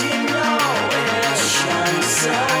you know it shines so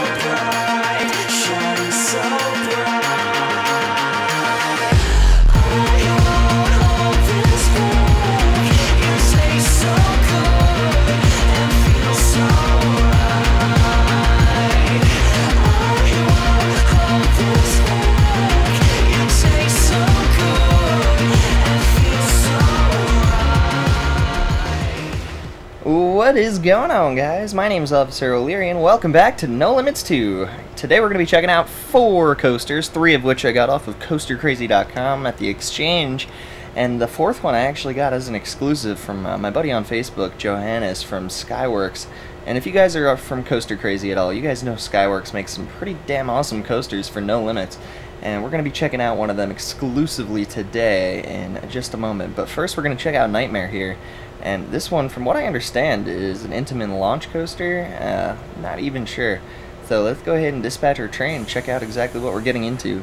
going on, guys? My name is Officer O'Leary, and welcome back to No Limits 2. Today we're going to be checking out four coasters, three of which I got off of CoasterCrazy.com at the exchange, and the fourth one I actually got as an exclusive from uh, my buddy on Facebook, Johannes from Skyworks. And if you guys are from Coaster Crazy at all, you guys know Skyworks makes some pretty damn awesome coasters for no limits. And we're going to be checking out one of them exclusively today in just a moment. But first, we're going to check out Nightmare here. And this one, from what I understand, is an Intamin launch coaster. Uh, not even sure. So let's go ahead and dispatch our train and check out exactly what we're getting into.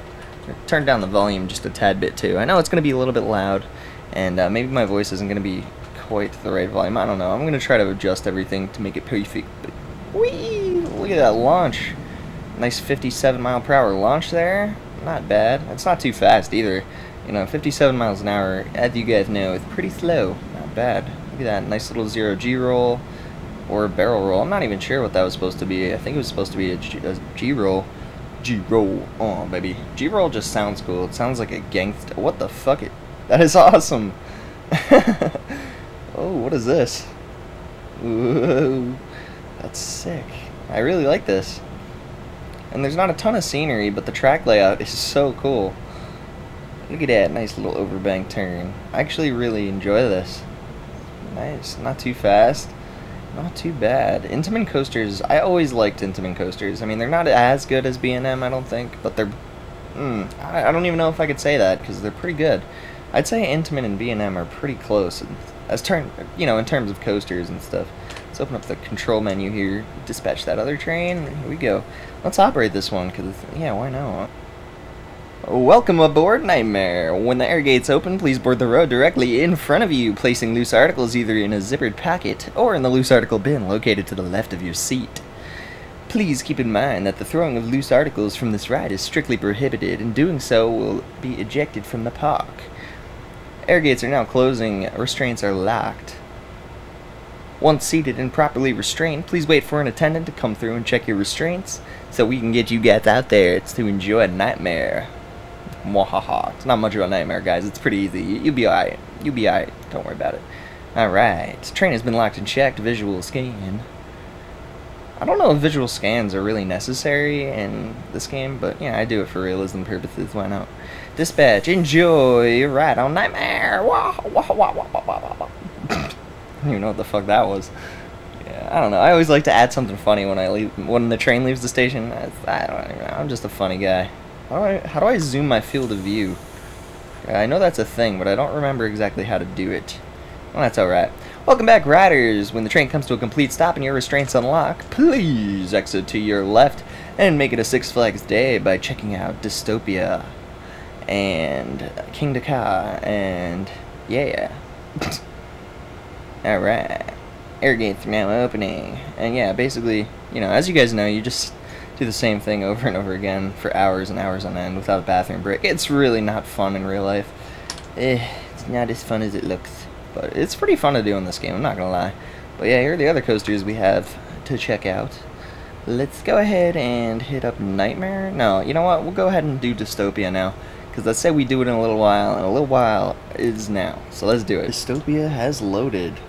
Turn down the volume just a tad bit too. I know it's going to be a little bit loud, and uh, maybe my voice isn't going to be quite the right volume. I don't know. I'm going to try to adjust everything to make it perfect. But! Look at that launch. Nice 57 mile per hour launch there. Not bad. It's not too fast either. You know, 57 miles an hour, as you guys know, is pretty slow. Not bad. Look at that nice little zero G roll or barrel roll. I'm not even sure what that was supposed to be. I think it was supposed to be a G, a G roll. G roll. Oh, baby. G roll just sounds cool. It sounds like a gangster. What the fuck? It. That is awesome. oh, what is this? Whoa. That's sick. I really like this. And there's not a ton of scenery, but the track layout is so cool. Look at that nice little overbank turn. I actually really enjoy this. Nice, not too fast, not too bad. Intamin coasters, I always liked Intamin coasters. I mean, they're not as good as B&M, I don't think, but they're. Mm, I, I don't even know if I could say that because they're pretty good. I'd say Intamin and B&M are pretty close as turn, you know, in terms of coasters and stuff. Let's open up the control menu here, dispatch that other train. Here we go. Let's operate this one because yeah, why not? Welcome aboard Nightmare. When the air gates open, please board the road directly in front of you, placing loose articles either in a zippered packet or in the loose article bin located to the left of your seat. Please keep in mind that the throwing of loose articles from this ride is strictly prohibited, and doing so will be ejected from the park. Air gates are now closing, restraints are locked. Once seated and properly restrained, please wait for an attendant to come through and check your restraints so we can get you guys out there. It's to enjoy a nightmare. Mwahaha. It's not much of a nightmare, guys. It's pretty easy. You'll be alright. You'll be alright. Don't worry about it. Alright. Train has been locked and checked. Visual scan. I don't know if visual scans are really necessary in this game, but yeah, I do it for realism purposes. Why not? Dispatch. Enjoy your ride on Nightmare. Wah, wah, wah, I don't even know what the fuck that was. Yeah, I don't know. I always like to add something funny when I leave when the train leaves the station. I, I don't even know. I'm just a funny guy. How do I how do I zoom my field of view? I know that's a thing, but I don't remember exactly how to do it. Well, that's alright. Welcome back, riders. When the train comes to a complete stop and your restraints unlock, please exit to your left and make it a Six Flags day by checking out Dystopia and Kingda Ka and yeah. Alright. Air gates now opening. And yeah, basically, you know, as you guys know, you just do the same thing over and over again for hours and hours on end without a bathroom break. It's really not fun in real life. Eh, it's not as fun as it looks. But it's pretty fun to do in this game, I'm not gonna lie. But yeah, here are the other coasters we have to check out. Let's go ahead and hit up Nightmare. No, you know what? We'll go ahead and do Dystopia now. Because let's say we do it in a little while, and a little while is now. So let's do it. Dystopia has loaded.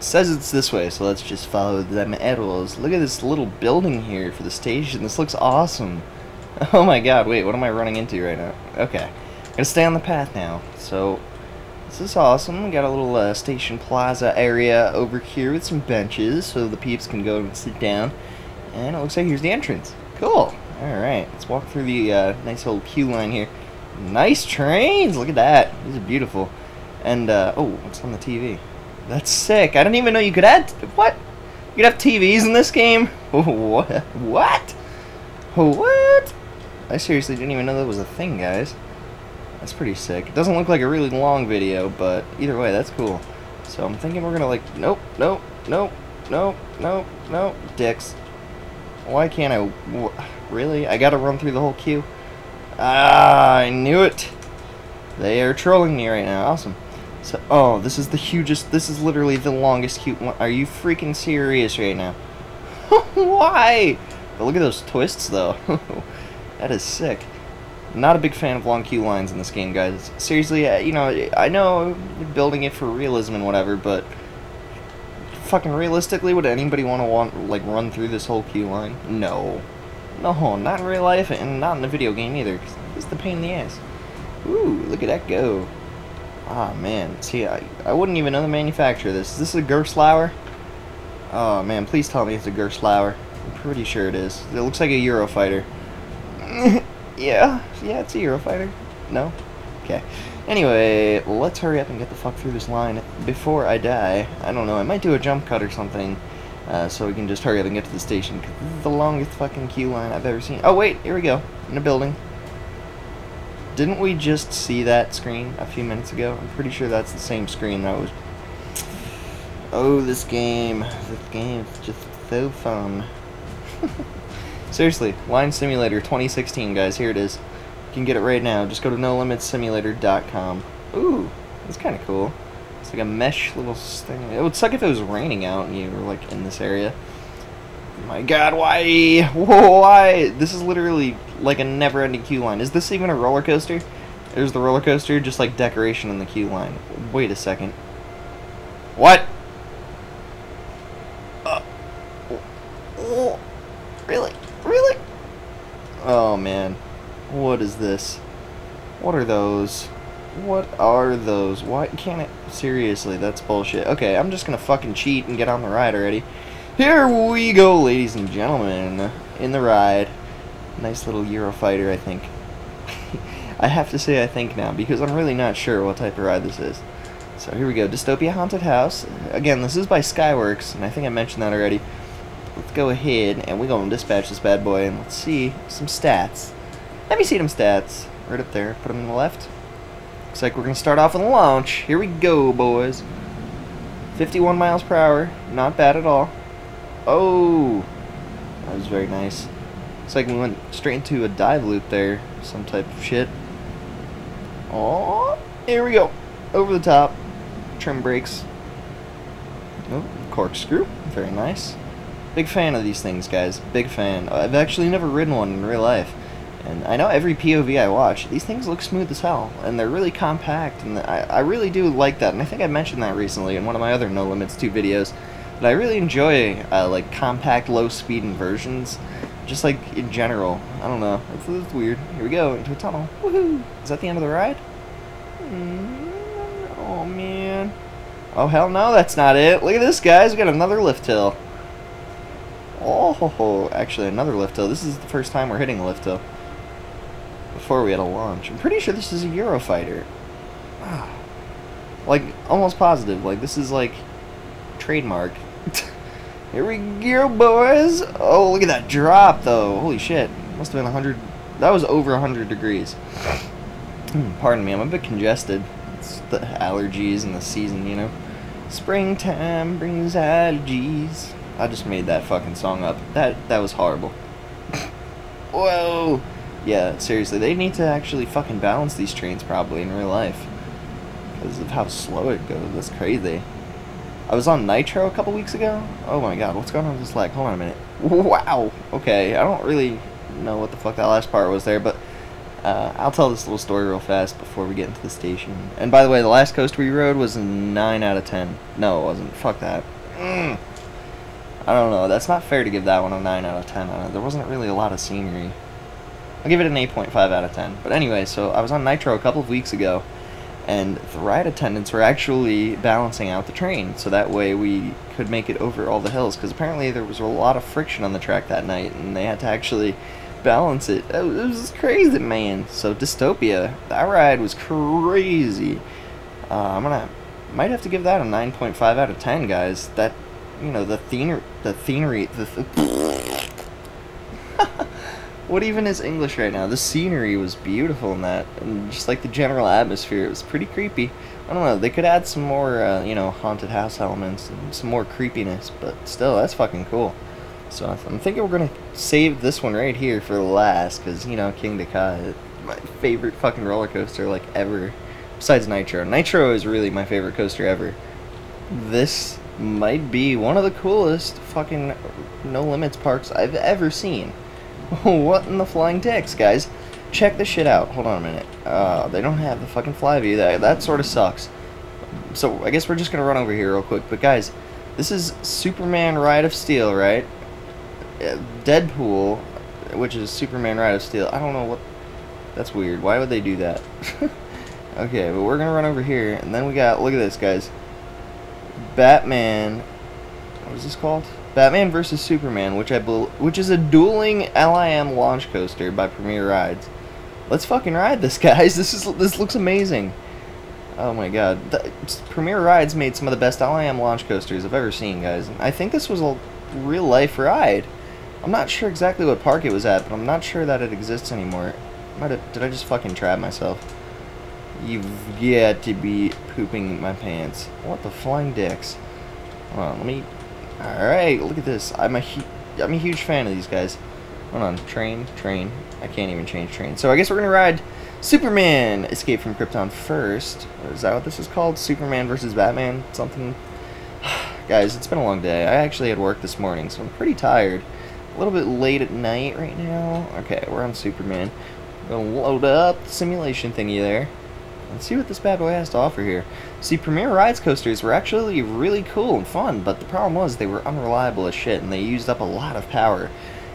Says it's this way, so let's just follow them arrows. Look at this little building here for the station. This looks awesome. Oh my god, wait, what am I running into right now? Okay. I'm gonna stay on the path now. So, this is awesome. We got a little uh, station plaza area over here with some benches so the peeps can go and sit down. And it looks like here's the entrance. Cool. Alright, let's walk through the uh, nice old queue line here. Nice trains! Look at that. These are beautiful. And, uh, oh, what's on the TV? That's sick. I didn't even know you could add. What? You could have TVs in this game? What? What? What? I seriously didn't even know that was a thing, guys. That's pretty sick. It doesn't look like a really long video, but either way, that's cool. So I'm thinking we're gonna like, nope, nope, nope. nope, nope, nope. Dicks. Why can't I? Really? I gotta run through the whole queue? Ah, I knew it. They are trolling me right now. Awesome. So, oh, this is the hugest. This is literally the longest queue. Are you freaking serious right now? Why? But look at those twists, though. that is sick. Not a big fan of long queue lines in this game, guys. Seriously, you know, I know building it for realism and whatever, but fucking realistically, would anybody want to want like run through this whole queue line? No, no, not in real life, and not in a video game either. 'cause it's the pain in the ass. Ooh, look at that go! Ah man, see, I I wouldn't even know the manufacturer of this. Is this a Gerstlauer? Oh man, please tell me it's a Gerstlauer. I'm pretty sure it is. It looks like a Eurofighter. yeah, yeah, it's a Eurofighter. No? Okay. Anyway, let's hurry up and get the fuck through this line before I die. I don't know, I might do a jump cut or something, uh, so we can just hurry up and get to the station, because this is the longest fucking queue line I've ever seen. Oh wait, here we go, in a building. Didn't we just see that screen a few minutes ago? I'm pretty sure that's the same screen that was... Oh, this game. This game is just so fun. Seriously, Line Simulator 2016, guys. Here it is. You can get it right now. Just go to NoLimitsSimulator.com. Ooh, that's kind of cool. It's like a mesh little thing. It would suck if it was raining out and you were like in this area. My God, why? Why? This is literally like a never-ending queue line. Is this even a roller coaster? There's the roller coaster, just like decoration in the queue line. Wait a second. What? Uh, really? Really? Oh man. What is this? What are those? What are those? Why can't it? Seriously, that's bullshit. Okay, I'm just gonna fucking cheat and get on the ride already. Here we go, ladies and gentlemen. In the ride. Nice little Eurofighter, I think. I have to say I think now, because I'm really not sure what type of ride this is. So here we go, Dystopia Haunted House. Again, this is by Skyworks, and I think I mentioned that already. Let's go ahead, and we're going to dispatch this bad boy, and let's see some stats. Let me see them stats. Right up there, put them in the left. Looks like we're going to start off with a launch. Here we go, boys. 51 miles per hour, not bad at all. Oh, that was very nice. Looks like we went straight into a dive loop there, some type of shit. Oh, here we go. Over the top. Trim brakes. Oh, corkscrew. Very nice. Big fan of these things, guys. Big fan. I've actually never ridden one in real life. And I know every POV I watch, these things look smooth as hell. And they're really compact. And I, I really do like that. And I think I mentioned that recently in one of my other No Limits 2 videos. But I really enjoy, uh, like, compact, low-speed inversions. Just, like, in general. I don't know. It's, it's weird. Here we go, into a tunnel. Woohoo! Is that the end of the ride? Mm, oh, man. Oh, hell no, that's not it. Look at this, guys. We got another lift hill. Oh, actually, another lift hill. This is the first time we're hitting a lift hill. Before we had a launch. I'm pretty sure this is a Eurofighter. Ah. Like, almost positive. Like, this is, like, trademark. Here we go, boys. Oh, look at that drop, though. Holy shit. Must have been 100. That was over 100 degrees. Pardon me, I'm a bit congested. It's the allergies and the season, you know. Springtime brings allergies. I just made that fucking song up. That that was horrible. Whoa. Yeah, seriously, they need to actually fucking balance these trains probably in real life. Because of how slow it goes. That's crazy. I was on Nitro a couple weeks ago. Oh my god, what's going on with this lag? Hold on a minute. Wow. Okay, I don't really know what the fuck that last part was there, but uh, I'll tell this little story real fast before we get into the station. And by the way, the last coast we rode was a 9 out of 10. No, it wasn't. Fuck that. Mm. I don't know. That's not fair to give that one a 9 out of 10. Uh, there wasn't really a lot of scenery. I'll give it an 8.5 out of 10. But anyway, so I was on Nitro a couple of weeks ago, and the ride attendants were actually balancing out the train, so that way we could make it over all the hills, because apparently there was a lot of friction on the track that night, and they had to actually balance it. It was, crazy, man. So Dystopia, that ride was crazy. Uh, I'm gonna, might have to give that a 9.5 out of 10, guys. That, you know, the thener, the thenery, the, th- what even is English right now? The scenery was beautiful in that, and just like the general atmosphere, it was pretty creepy. I don't know. They could add some more, uh, you know, haunted house elements and some more creepiness, but still, that's fucking cool. So I'm thinking we're gonna save this one right here for last, because you know, Kingda Ka, my favorite fucking roller coaster like ever, besides Nitro. Nitro is really my favorite coaster ever. This might be one of the coolest fucking no limits parks I've ever seen. what in the flying dicks, guys? Check this shit out. Hold on a minute. Uh, they don't have the fucking flyview. That that sort of sucks. So I guess we're just gonna run over here real quick. But guys, this is Superman Ride of Steel, right? Uh, Deadpool, which is Superman Ride of Steel. I don't know what. That's weird. Why would they do that? okay, but we're gonna run over here, and then we got. Look at this, guys. Batman. What is this called? Batman vs Superman, which I which is a dueling LIM launch coaster by Premier Rides. Let's fucking ride this, guys. This is this looks amazing. Oh my god, the, Premier Rides made some of the best LIM launch coasters I've ever seen, guys. I think this was a real life ride. I'm not sure exactly what park it was at, but I'm not sure that it exists anymore. Have, did I just fucking trap myself? You've got to be pooping my pants. What the flying dicks? Let me. All right, look at this. I'm a I'm a huge fan of these guys. Hold on, train, train. I can't even change train. So I guess we're gonna ride Superman Escape from Krypton first. Is that what this is called? Superman versus Batman? Something. Guys, it's been a long day. I actually had work this morning, so I'm pretty tired. A little bit late at night right now. Okay, we're on Superman. Gonna load up the simulation thingy there. Let's see what this bad boy has to offer here. See, Premier Rides coasters were actually really cool and fun, but the problem was they were unreliable as shit, and they used up a lot of power.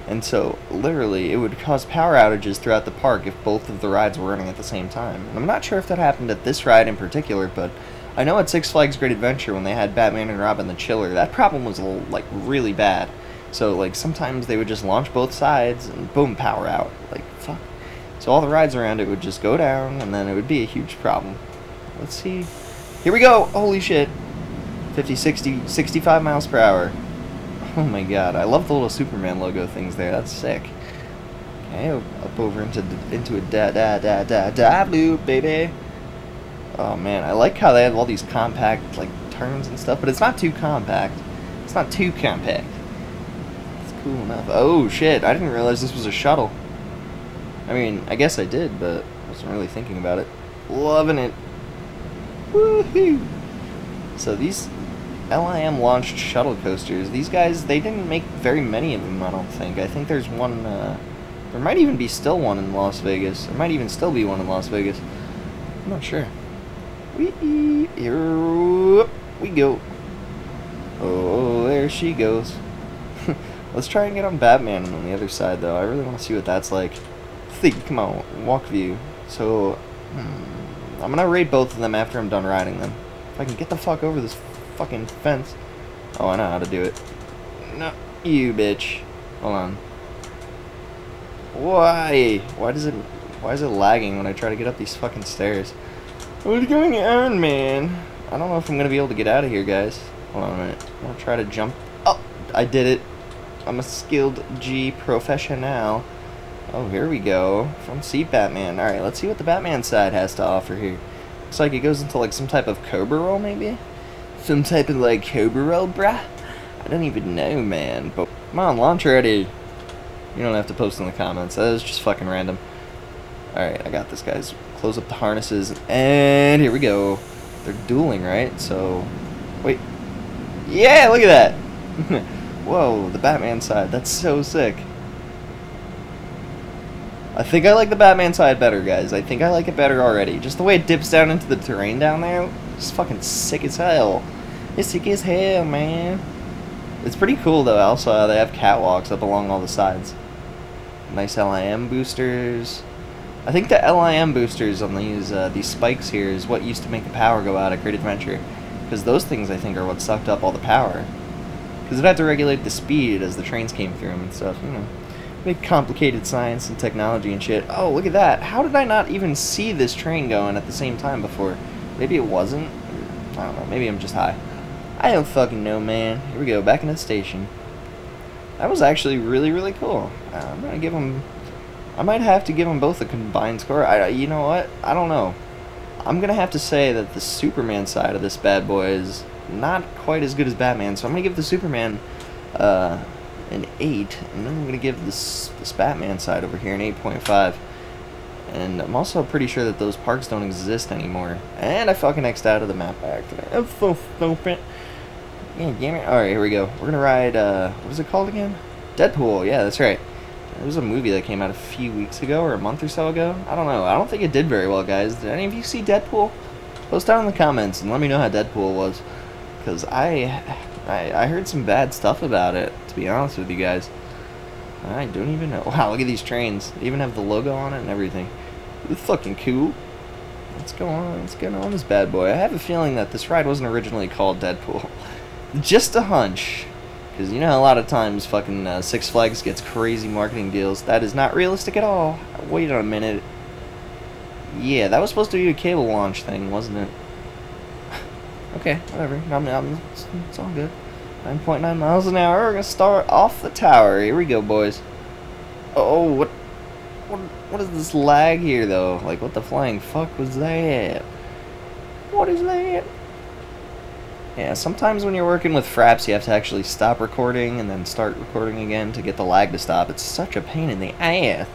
And so, literally, it would cause power outages throughout the park if both of the rides were running at the same time. And I'm not sure if that happened at this ride in particular, but I know at Six Flags Great Adventure when they had Batman and Robin the Chiller, that problem was, like, really bad. So, like, sometimes they would just launch both sides and boom, power out. Like, fuck. So all the rides around it would just go down, and then it would be a huge problem. Let's see. Here we go! Holy shit. 50, 60, 65 miles per hour. Oh my god, I love the little Superman logo things there. That's sick. Okay, up over into into a da da da da da loop, baby. Oh man, I like how they have all these compact like turns and stuff, but it's not too compact. It's not too compact. It's cool enough. Oh shit, I didn't realize this was a shuttle. I mean, I guess I did, but I wasn't really thinking about it. Loving it. Woohoo! So these LIM launched shuttle coasters, these guys, they didn't make very many of them, I don't think. I think there's one, uh, there might even be still one in Las Vegas. There might even still be one in Las Vegas. I'm not sure. We here we go. Oh, there she goes. Let's try and get on Batman on the other side, though. I really want to see what that's like. Think, come on, walk view. So, hmm, I'm gonna raid both of them after I'm done riding them. If I can get the fuck over this fucking fence. Oh, I know how to do it. No, you bitch. Hold on. Why? Why does it? Why is it lagging when I try to get up these fucking stairs? What's going on, man? I don't know if I'm gonna be able to get out of here, guys. Hold on a minute. I'm gonna try to jump. Oh, I did it. I'm a skilled G professional. Oh, here we go. From Seat Batman. Alright, let's see what the Batman side has to offer here. Looks like it goes into like some type of Cobra roll, maybe? Some type of like Cobra roll, bruh? I don't even know, man. But come on, launch ready. You don't have to post in the comments. That is just fucking random. Alright, I got this, guys. Close up the harnesses. And here we go. They're dueling, right? So, wait. Yeah, look at that. Whoa, the Batman side. That's so sick. I think I like the Batman side better, guys. I think I like it better already. Just the way it dips down into the terrain down there, it's fucking sick as hell. It's sick as hell, man. It's pretty cool though. Also, they have catwalks up along all the sides. Nice LIM boosters. I think the LIM boosters on these uh, these spikes here is what used to make the power go out at Great Adventure, because those things I think are what sucked up all the power. Because it had to regulate the speed as the trains came through them and stuff. You know. Big complicated science and technology and shit. Oh, look at that. How did I not even see this train going at the same time before? Maybe it wasn't? I don't know. Maybe I'm just high. I don't fucking know, man. Here we go. Back in the station. That was actually really, really cool. Uh, I'm to give them I might have to give them both a combined score. I, you know what? I don't know. I'm gonna have to say that the Superman side of this bad boy is not quite as good as Batman. So I'm gonna give the Superman uh, an eight, and then I'm gonna give this this Batman side over here an eight point five. And I'm also pretty sure that those parks don't exist anymore. And I fucking X'd out of the map by accident. I'm so stupid. Yeah, damn it. Alright, here we go. We're gonna ride, uh, what is it called again? Deadpool, yeah, that's right. It was a movie that came out a few weeks ago or a month or so ago. I don't know. I don't think it did very well, guys. Did any of you see Deadpool? Post down in the comments and let me know how Deadpool was. Because I, I, I heard some bad stuff about it, to be honest with you guys. I don't even know. Wow, look at these trains. They even have the logo on it and everything. It's fucking cool. What's going on? What's going on this bad boy? I have a feeling that this ride wasn't originally called Deadpool. Just a hunch. Because you know a lot of times fucking uh, Six Flags gets crazy marketing deals. That is not realistic at all. Wait a minute. Yeah, that was supposed to be a cable launch thing, wasn't it? Okay, whatever. I'm, I'm, it's, it's all good. 9.9 miles an hour. We're gonna start off the tower. Here we go, boys. Oh, what, what, what is this lag here, though? Like, what the flying fuck was that? What is that? Yeah, sometimes when you're working with fraps, you have to actually stop recording and then start recording again to get the lag to stop. It's such a pain in the ass.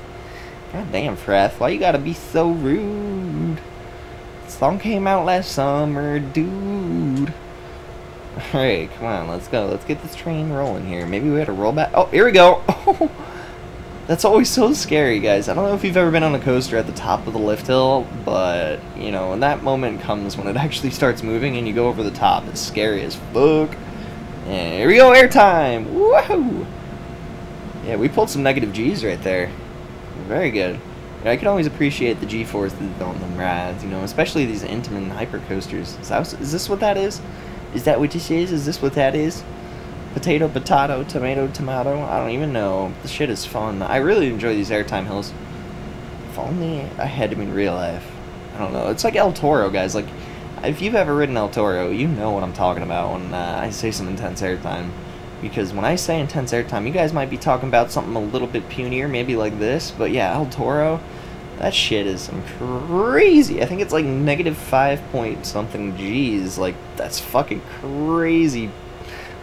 God damn, Fraps, why you gotta be so rude? Song came out last summer, dude. Alright, come on, let's go. Let's get this train rolling here. Maybe we had to roll back. Oh, here we go. That's always so scary, guys. I don't know if you've ever been on a coaster at the top of the lift hill, but, you know, when that moment comes when it actually starts moving and you go over the top, it's scary as fuck. And here we go, airtime! Woohoo! Yeah, we pulled some negative G's right there. Very good. I can always appreciate the G-forces on them rides, you know, especially these Intamin hyper coasters. Is this what that is? Is that what this is? Is this what that is? Potato, potato, tomato, tomato. I don't even know. The shit is fun. I really enjoy these airtime hills. If only I had them in real life. I don't know. It's like El Toro, guys. Like, if you've ever ridden El Toro, you know what I'm talking about when uh, I say some intense airtime. Because when I say intense airtime, you guys might be talking about something a little bit punier, maybe like this. But yeah, El Toro, that shit is some crazy. I think it's like negative five point something G's. Like, that's fucking crazy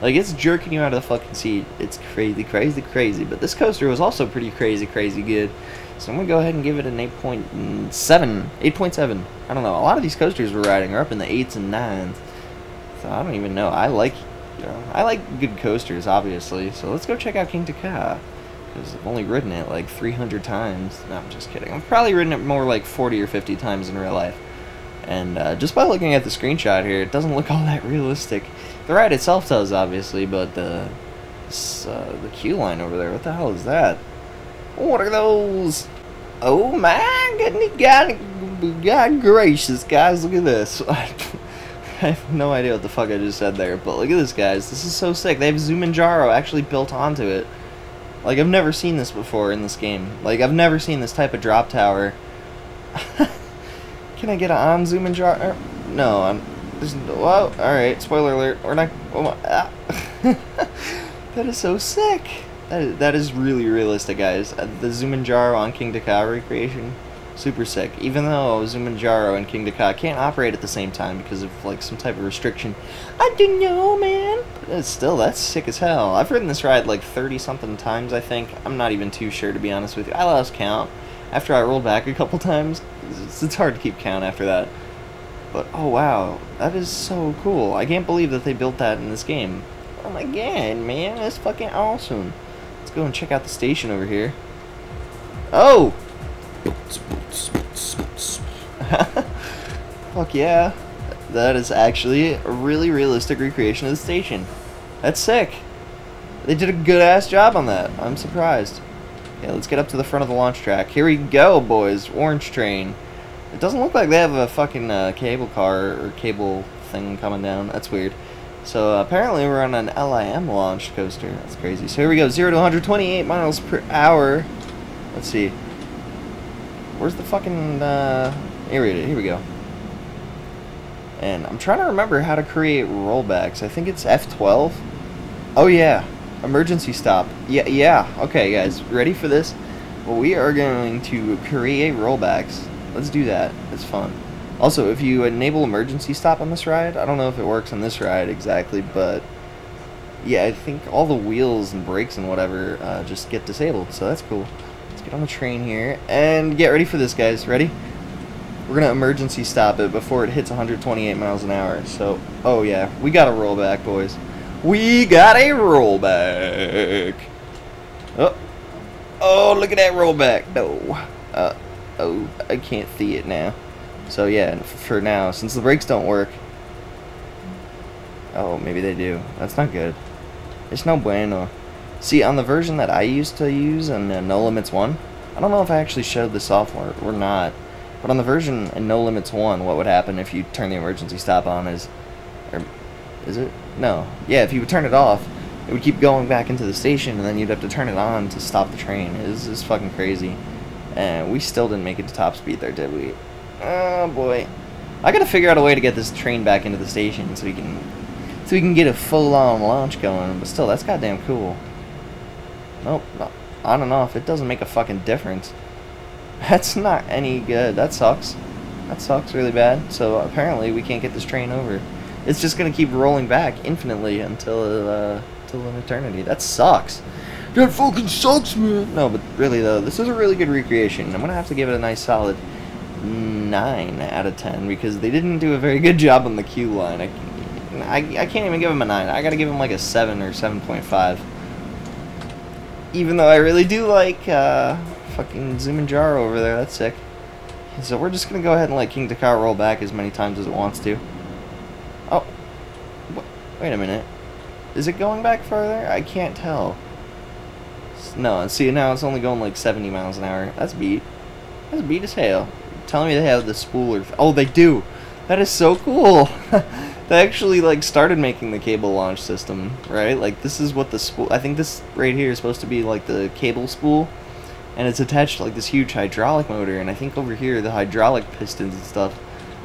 like it's jerking you out of the fucking seat. It's crazy, crazy, crazy. But this coaster was also pretty crazy, crazy good. So I'm gonna go ahead and give it an 8.7. 8.7. I don't know. A lot of these coasters we're riding are up in the eights and nines. So I don't even know. I like, you know, I like good coasters, obviously. So let's go check out Kingda Ka. Because I've only ridden it like 300 times. No, I'm just kidding. I've probably ridden it more like 40 or 50 times in real life. And uh, just by looking at the screenshot here, it doesn't look all that realistic. The ride itself does, obviously, but the uh, the queue line over there, what the hell is that? What are those? Oh my goodness, God, God gracious, guys, look at this. I have no idea what the fuck I just said there, but look at this, guys. This is so sick. They have Zumanjaro actually built onto it. Like, I've never seen this before in this game. Like, I've never seen this type of drop tower. Can I get an on Zumanjaro? No, I'm... There's no, well, alright, spoiler alert. We're not. Oh my, ah. that is so sick. That is, that is really realistic, guys. The Zumanjaro on Kingda Ka recreation, super sick. Even though Zumanjaro and Kingda Ka can't operate at the same time because of like some type of restriction. I don't know, man. But still, that's sick as hell. I've ridden this ride like 30 something times, I think. I'm not even too sure, to be honest with you. I lost count after I rolled back a couple times. It's, it's hard to keep count after that. But, oh wow, that is so cool. I can't believe that they built that in this game. Oh my god, man, that's fucking awesome. Let's go and check out the station over here. Oh! Fuck yeah. That is actually a really realistic recreation of the station. That's sick. They did a good ass job on that. I'm surprised. Yeah, let's get up to the front of the launch track. Here we go, boys. Orange train. It doesn't look like they have a fucking uh, cable car or cable thing coming down. That's weird. So uh, apparently we're on an LIM launched coaster. That's crazy. So here we go. 0 to 128 miles per hour. Let's see. Where's the fucking... Uh, here, we, here we go. And I'm trying to remember how to create rollbacks. I think it's F12. Oh yeah. Emergency stop. Yeah, yeah. Okay, guys. Ready for this? Well, we are going to create rollbacks. Let's do that. It's fun. Also, if you enable emergency stop on this ride, I don't know if it works on this ride exactly, but yeah, I think all the wheels and brakes and whatever uh, just get disabled, so that's cool. Let's get on the train here and get ready for this, guys. Ready? We're gonna emergency stop it before it hits 128 miles an hour. So, oh yeah, we got a rollback, boys. We got a rollback. Oh, oh, look at that rollback. No, uh, oh, I can't see it now. So yeah, for now, since the brakes don't work. Oh, maybe they do. That's not good. It's no bueno. See, on the version that I used to use uh, No Limits 1, I don't know if I actually showed this off or, or not, but on the version in No Limits 1, what would happen if you turn the emergency stop on is, or is it? No. Yeah, if you would turn it off, it would keep going back into the station, and then you'd have to turn it on to stop the train. It's is fucking crazy. And we still didn't make it to top speed there, did we? Oh boy. I gotta figure out a way to get this train back into the station so we can so we can get a full on launch going, but still that's goddamn cool. Nope, no, on and off, it doesn't make a fucking difference. That's not any good. That sucks. That sucks really bad. So apparently we can't get this train over. It's just gonna keep rolling back infinitely until uh until an eternity. That sucks. That fucking sucks, man. No, but really though, this is a really good recreation. I'm gonna have to give it a nice solid nine out of ten because they didn't do a very good job on the queue line. I, I, I can't even give them a nine. I gotta give them like a seven or seven point five. Even though I really do like uh, fucking Zumanjaro over there. That's sick. So we're just gonna go ahead and let Kingda Ka roll back as many times as it wants to. Oh, wait a minute. Is it going back further? I can't tell. No, see now it's only going like 70 miles an hour. That's beat. That's beat as hell. Telling me they have the spooler. Oh, they do. That is so cool. they actually like started making the cable launch system, right? Like this is what the spool. I think this right here is supposed to be like the cable spool, and it's attached to like this huge hydraulic motor. And I think over here the hydraulic pistons and stuff.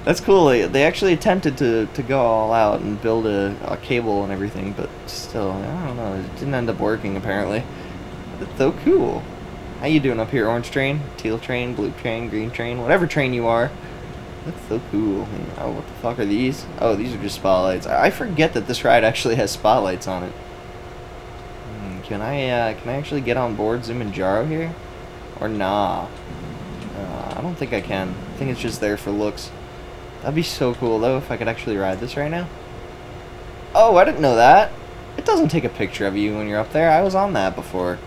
That's cool. They, they actually attempted to, to go all out and build a, a cable and everything, but still, I don't know. It didn't end up working apparently. That's so cool. How you doing up here, orange train, teal train, blue train, green train, whatever train you are? That's so cool. Oh, what the fuck are these? Oh, these are just spotlights. I forget that this ride actually has spotlights on it. Hmm, Can I uh, can I actually get on board Zumanjaro here, or nah? Uh, I don't think I can. I think it's just there for looks. That'd be so cool though if I could actually ride this right now. Oh, I didn't know that. It doesn't take a picture of you when you're up there. I was on that before.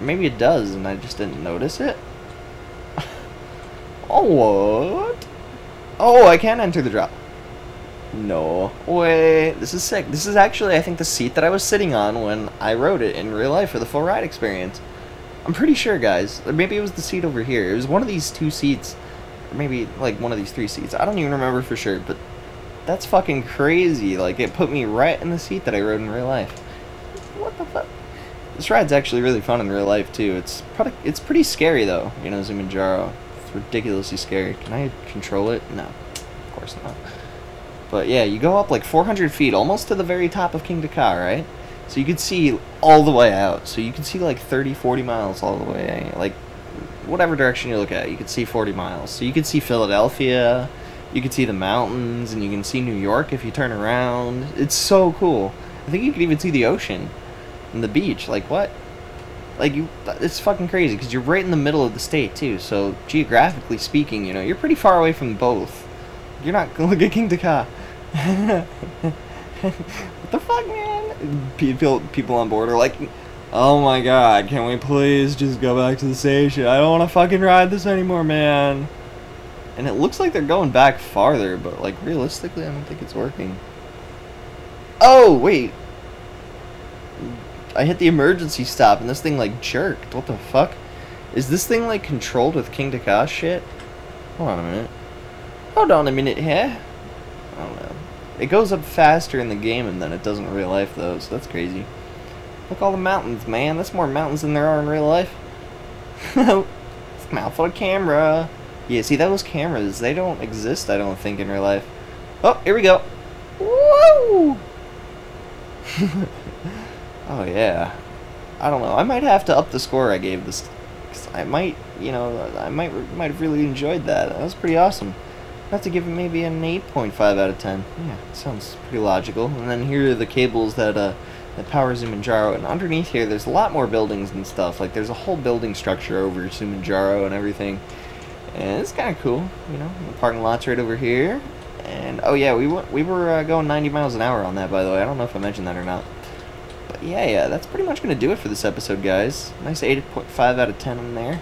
Maybe it does, and I just didn't notice it. oh, what? Oh, I can enter the drop. No. Wait, this is sick. This is actually, I think, the seat that I was sitting on when I rode it in real life for the full ride experience. I'm pretty sure, guys. Maybe it was the seat over here. It was one of these two seats. Or maybe, like, one of these three seats. I don't even remember for sure, but that's fucking crazy. Like, it put me right in the seat that I rode in real life. What the fuck? This ride's actually really fun in real life, too. It's pretty, it's pretty scary, though, you know, Zumanjaro. It's ridiculously scary. Can I control it? No. Of course not. But yeah, you go up like 400 feet, almost to the very top of Kingda Ka, right? So you could see all the way out. So you can see like 30, 40 miles all the way. Like, whatever direction you look at, you could see 40 miles. So you could see Philadelphia, you could see the mountains, and you can see New York if you turn around. It's so cool. I think you could even see the ocean and the beach. Like, what? Like, you, it's fucking crazy because you're right in the middle of the state, too. So, geographically speaking, you know, you're pretty far away from both. You're not look at Kingda Ka. The fuck, man? People, people on board are like, oh my god, can we please just go back to the station? I don't want to fucking ride this anymore, man. And it looks like they're going back farther, but like realistically, I don't think it's working. Oh, wait. I hit the emergency stop and this thing like jerked. What the fuck? Is this thing like controlled with Kingda Ka shit? Hold on a minute. Hold on a minute here. I don't know. It goes up faster in the game than it does in real life though, so that's crazy. Look all the mountains, man. That's more mountains than there are in real life. mouthful of camera. Yeah, see those cameras, they don't exist, I don't think, in real life. Oh, here we go. Woo! oh yeah. I don't know. I might have to up the score I gave this 'cause I might, you know, I might might have really enjoyed that. That was pretty awesome. Have to give it maybe an 8.5 out of 10. Yeah, sounds pretty logical. And then here are the cables that uh, that power Zumanjaro. And underneath here, there's a lot more buildings and stuff. Like there's a whole building structure over Zumanjaro and everything. And it's kind of cool, you know. The parking lot's right over here. And oh yeah, we were we were uh, going 90 miles an hour on that, by the way. I don't know if I mentioned that or not. But yeah, yeah, that's pretty much gonna do it for this episode, guys. Nice 8.5 out of 10 in there.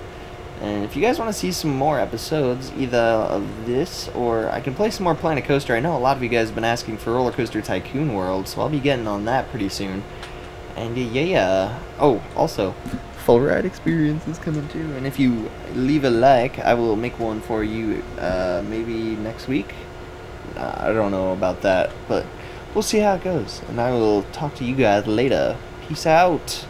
And if you guys want to see some more episodes, either of this or I can play some more Planet Coaster. I know a lot of you guys have been asking for Roller Coaster Tycoon World, so I'll be getting on that pretty soon. And yeah, yeah. Oh, also, full ride experience is coming too. And if you leave a like, I will make one for you uh, maybe next week. Uh, I don't know about that, but we'll see how it goes. And I will talk to you guys later. Peace out.